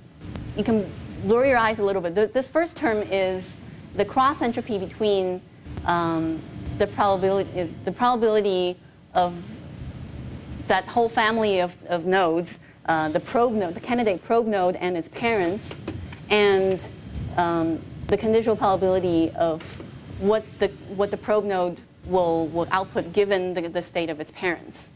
you can blur your eyes a little bit. This first term is the cross entropy between um, the probability, the probability of that whole family of, of nodes, uh, the probe node, the candidate probe node and its parents, and um, the conditional probability of what the, what the probe node will, will output given the, the state of its parents.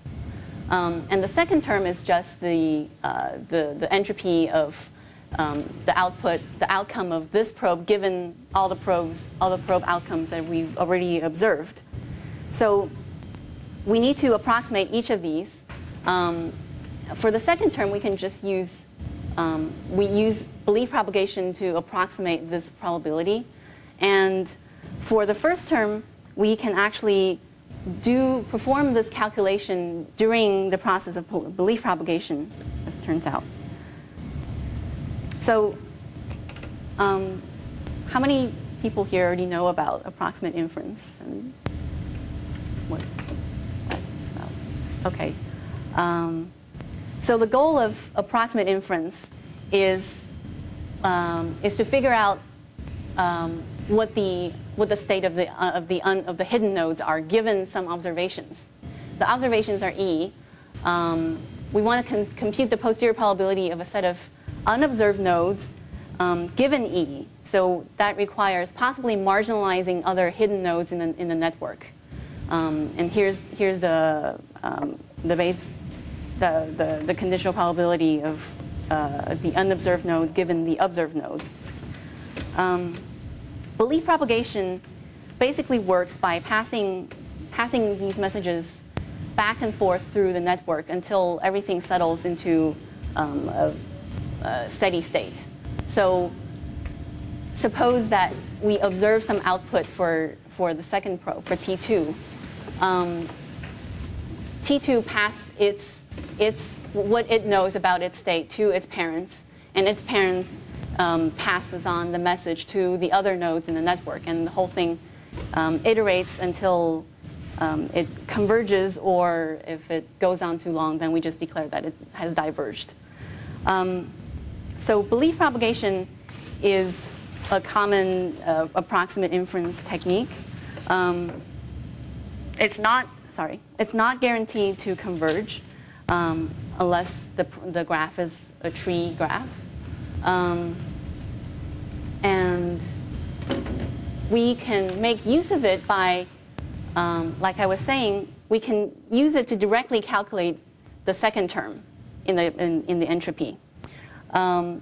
Um, and the second term is just the, uh, the, the, entropy of um, the output, the outcome of this probe given all the probes, all the probe outcomes that we've already observed. So we need to approximate each of these. Um, for the second term, we can just use um, we use belief propagation to approximate this probability. And for the first term, we can actually do perform this calculation during the process of belief propagation, as turns out. So um, how many people here already know about approximate inference and what that's about? Okay. Um, so the goal of approximate inference is um, is to figure out um, what the what the state of the uh, of the un, of the hidden nodes are given some observations. The observations are E. Um, we want to compute the posterior probability of a set of unobserved nodes um, given E. So that requires possibly marginalizing other hidden nodes in the, in the network. Um, and here's, here's the, um, the base, the, the, the, conditional probability of uh, the unobserved nodes given the observed nodes. Um, belief propagation basically works by passing, passing these messages back and forth through the network until everything settles into um, a, a, steady state. So suppose that we observe some output for, for the second probe, for T2. Um, T2 pass its, its, what it knows about its state to its parents, and its parents um, passes on the message to the other nodes in the network, and the whole thing um, iterates until um, it converges, or if it goes on too long, then we just declare that it has diverged. Um, so belief propagation is a common uh, approximate inference technique. Um, it's not, sorry, it's not guaranteed to converge um, unless the, the graph is a tree graph. Um, and we can make use of it by um, like I was saying, we can use it to directly calculate the second term in the, in, in the entropy. Um,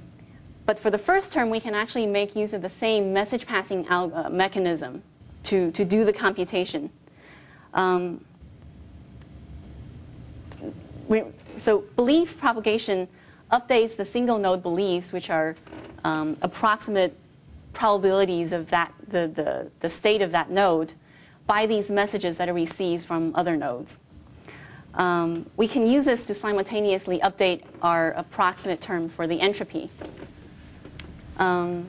but for the first term, we can actually make use of the same message passing uh, mechanism to, to do the computation. Um, so belief propagation updates the single node beliefs, which are um, approximate probabilities of that, the, the, the state of that node by these messages that are received from other nodes. Um, we can use this to simultaneously update our approximate term for the entropy. Um,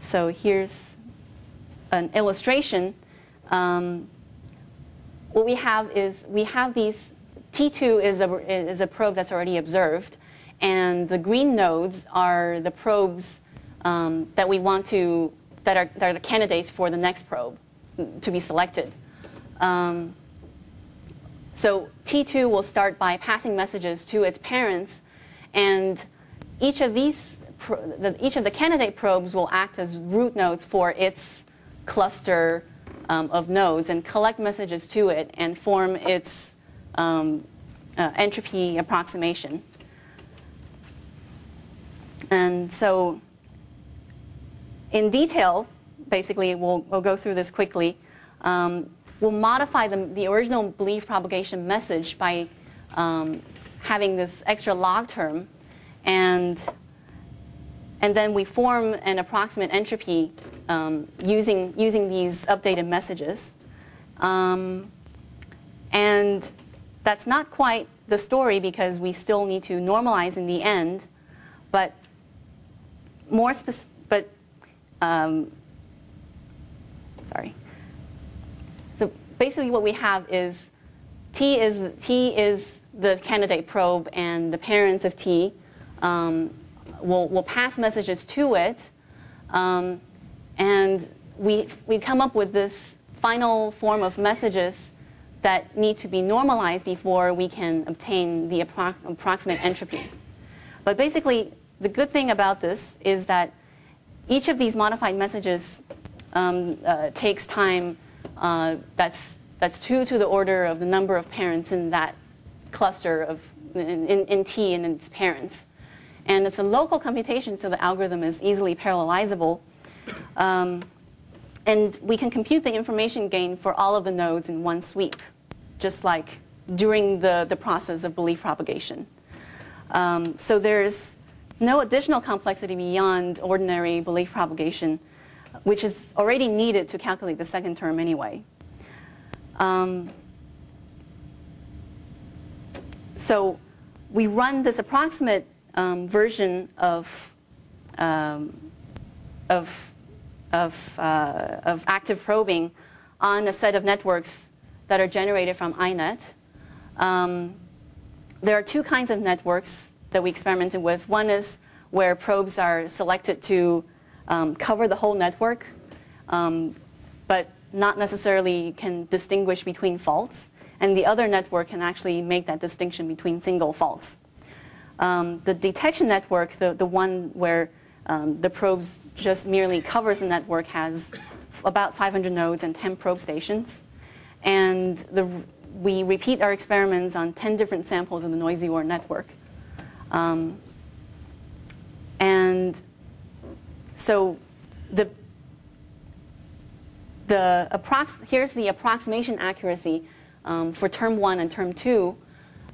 so here's an illustration. Um, what we have is we have these T2 is a, is a probe that's already observed, and the green nodes are the probes um, that we want to that are, that are the candidates for the next probe to be selected. Um, so T2 will start by passing messages to its parents, and each of these, the, each of the candidate probes will act as root nodes for its cluster um, of nodes and collect messages to it and form its um, uh, entropy approximation. And so, in detail, basically, we'll, we'll go through this quickly. Um, we'll modify the, the original belief propagation message by um, having this extra log term, and, and then we form an approximate entropy um, using, using these updated messages. Um, and that's not quite the story because we still need to normalize in the end, but more specific, but um, sorry. So basically what we have is T is, T is the candidate probe and the parents of T um, will, will pass messages to it. Um, and we, we come up with this final form of messages that need to be normalized before we can obtain the appro approximate entropy. But basically, the good thing about this is that each of these modified messages um, uh, takes time uh, that's, that's two to the order of the number of parents in that cluster of in, in, in T and its parents. And it's a local computation, so the algorithm is easily parallelizable. Um, and we can compute the information gain for all of the nodes in one sweep, just like during the, the process of belief propagation. Um, so there's no additional complexity beyond ordinary belief propagation which is already needed to calculate the second term anyway. Um, so we run this approximate um, version of um, of, of, uh, of active probing on a set of networks that are generated from INET. Um, there are two kinds of networks that we experimented with. One is where probes are selected to um, cover the whole network, um, but not necessarily can distinguish between faults. And the other network can actually make that distinction between single faults. Um, the detection network, the, the one where um, the probes just merely covers the network, has about 500 nodes and 10 probe stations. And the, we repeat our experiments on 10 different samples of the noisy OR network. Um, and so the, the approx- here's the approximation accuracy um, for term one and term two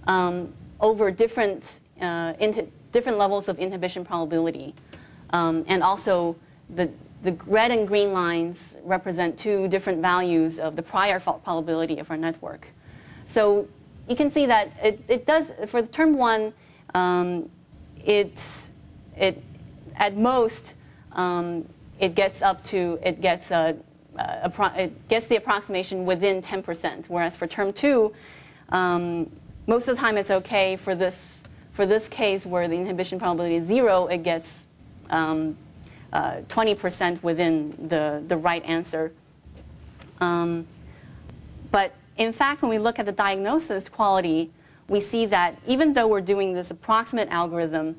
um, over different, uh, different levels of inhibition probability. Um, and also the, the red and green lines represent two different values of the prior fault probability of our network. So you can see that it, it does, for the term one, um, it, it, at most, um, it gets up to, it gets, a, a, a, it gets the approximation within 10%, whereas for term two, um, most of the time it's okay for this, for this case where the inhibition probability is zero, it gets um, 20% uh, within the, the right answer. Um, but in fact, when we look at the diagnosis quality, we see that even though we're doing this approximate algorithm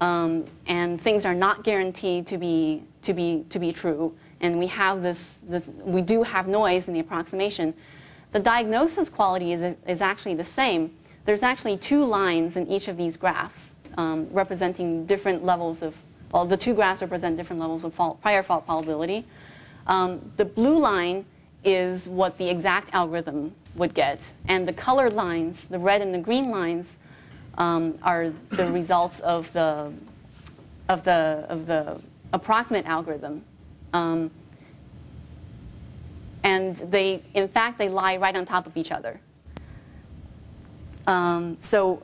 um, and things are not guaranteed to be, to be, to be true, and we have this, this, we do have noise in the approximation, the diagnosis quality is, is actually the same. There's actually two lines in each of these graphs um, representing different levels of well, the two graphs represent different levels of fault, prior fault probability. Um, the blue line is what the exact algorithm would get, and the colored lines, the red and the green lines, um, are the results of the of the of the approximate algorithm. Um, and they, in fact, they lie right on top of each other. Um, so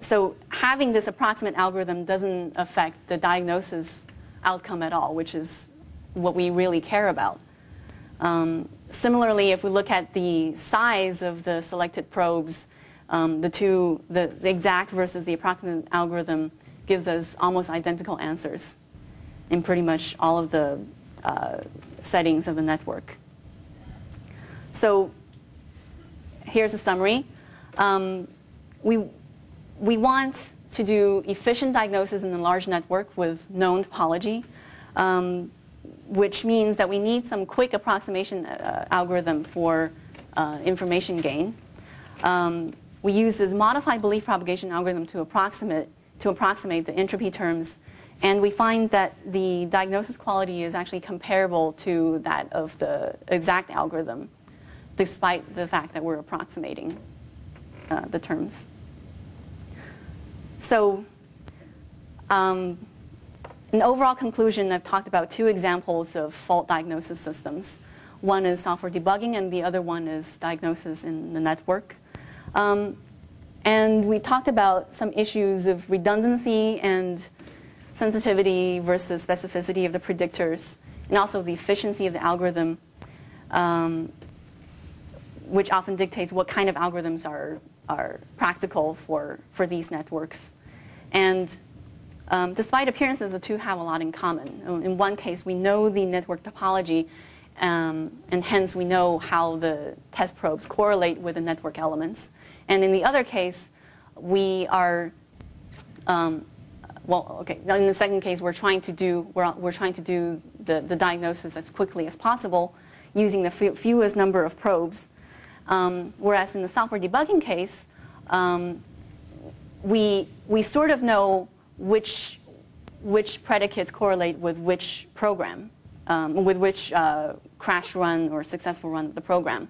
so having this approximate algorithm doesn't affect the diagnosis outcome at all, which is what we really care about. Um, similarly, if we look at the size of the selected probes, um, the two, the, the, exact versus the approximate algorithm gives us almost identical answers in pretty much all of the uh, settings of the network. So here's a summary. Um, we we want to do efficient diagnosis in a large network with known topology, um, which means that we need some quick approximation uh, algorithm for uh, information gain. Um, we use this modified belief propagation algorithm to approximate, to approximate the entropy terms, and we find that the diagnosis quality is actually comparable to that of the exact algorithm, despite the fact that we're approximating uh, the terms. So um, an overall conclusion, I've talked about two examples of fault diagnosis systems. One is software debugging, and the other one is diagnosis in the network. Um, and we talked about some issues of redundancy and sensitivity versus specificity of the predictors, and also the efficiency of the algorithm, um, which often dictates what kind of algorithms are are practical for, for these networks. And um, despite appearances, the two have a lot in common. In one case, we know the network topology, um, and hence we know how the test probes correlate with the network elements. And in the other case, we are, um, well, okay, in the second case, we're trying to do, we're, we're trying to do the, the diagnosis as quickly as possible using the fewest number of probes um, whereas in the software debugging case, um, we, we sort of know which, which predicates correlate with which program, um, with which uh, crash run or successful run of the program.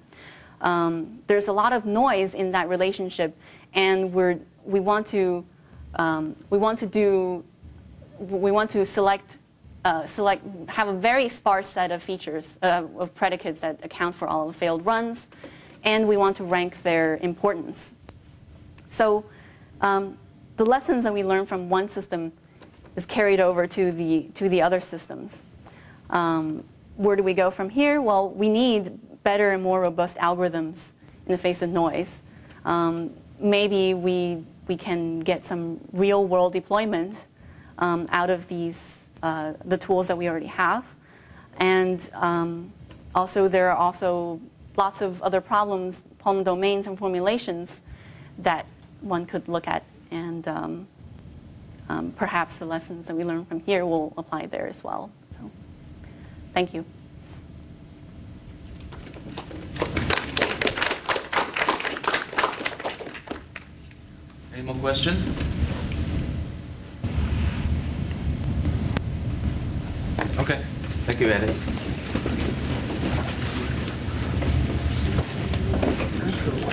Um, there's a lot of noise in that relationship, and we're, we, want to, um, we want to do, we want to select uh, select, have a very sparse set of features uh, of predicates that account for all the failed runs, and we want to rank their importance. So um, the lessons that we learn from one system is carried over to the, to the other systems. Um, where do we go from here? Well, we need better and more robust algorithms in the face of noise. Um, maybe we, we can get some real world deployment um, out of these, uh, the tools that we already have. And um, also, there are also lots of other problems, problem domains and formulations that one could look at. And um, um, perhaps the lessons that we learn from here will apply there as well. So, thank you. Any more questions? Okay. Thank you, Alex. Thank you.